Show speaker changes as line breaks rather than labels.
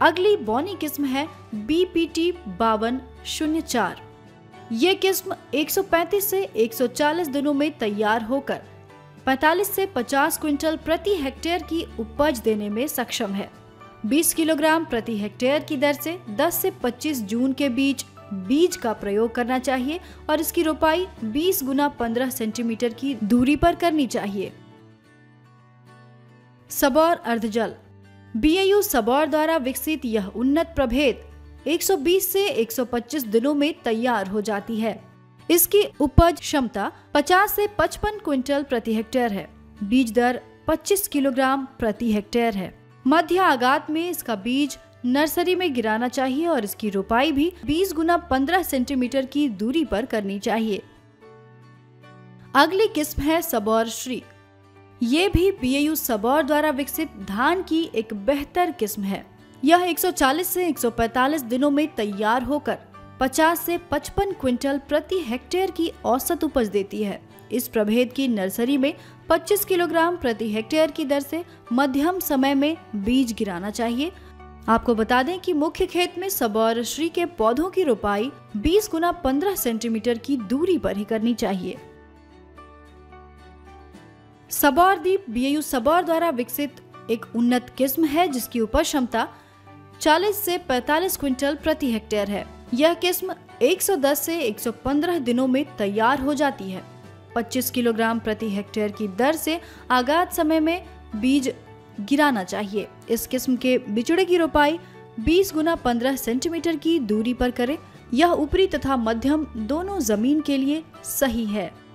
अगली बौनी किस्म है बी पी टी बावन शून्य चार। ये किस्म 135 से 140 दिनों में तैयार होकर 45 से 50 क्विंटल प्रति हेक्टेयर की उपज देने में सक्षम है। 20 किलोग्राम प्रति हेक्टेयर की दर से 10 से 25 जून के बीच बीज का प्रयोग करना चाहिए और इसकी रोपाई 20 गुना 15 सेंटीमीटर की दूरी पर करनी चाहिए। सबौर अर्धजल बीएयू सबौर द्वारा विकसित यह उन्नत प्रभेद 120 से 125 दिनों में तैयार हो जाती है। इसकी उपज क्षमता 50 से 55 क्विंटल प्रति हेक्टेयर है। बीज दर 25 किलोग्राम प्रति हेक्टेयर है। मध्य आगात में इसका बीज नर्सरी में गिराना चाहिए और इसकी रोपाई भी 20 गुना 15 सेंटीमीटर की दूरी पर करनी चाहिए। अगली किस्म है सबौर श्री। ये भी बीएयू सबौर द्वारा विकसित धान की एक बेहतर किस्म है। यह 140 से 145 दिनों में तैयार होकर 50 से 55 क्विंटल प्रति हेक्टेयर की औसत उपज देती है। इस प्रभेद की नर्सरी में 25 किलोग्राम प्रति हेक्टेयर की दर से मध्यम समय में बीज गिराना चाहिए। आपको बता दें कि मुख्य खेत में सबौर श्री के पौधों की रोपाई 20 गुना 15 सेंटीमीटर की दूरी पर ही करनी चाहिए। सबौर दीप बीएयू सबौर द्वारा विकसित एक उन्नत किस्म है, जिसकी उपज क्षमता 40 से 45 क्विंटल प्रति हेक्टेयर है। यह किस्म 110 से 115 दिनों में तैयार हो जाती है। 25 किलोग्राम प्रति हेक्टेयर की दर से आगात समय में बीज गिराना चाहिए। इस किस्म के बिचड़े की रोपाई 20 गुना 15 सेंटीमीटर की दूरी पर करें। यह ऊपरी तथा मध्यम दोनों ज़मीन के लिए सही है।